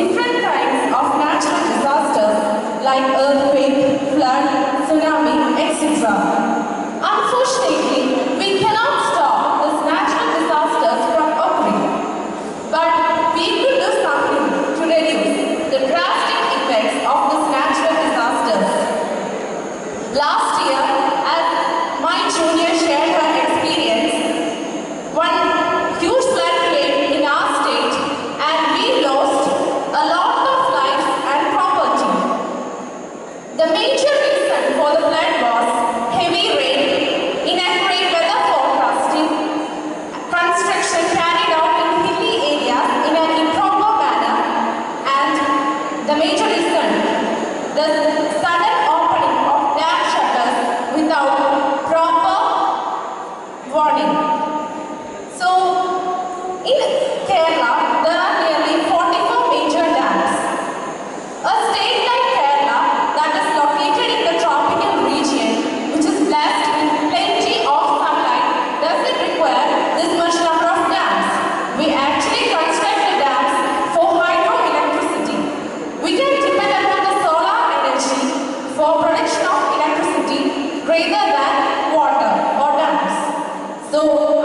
different kinds of natural disasters like earthquake, flood, tsunami, etc. Warning, 走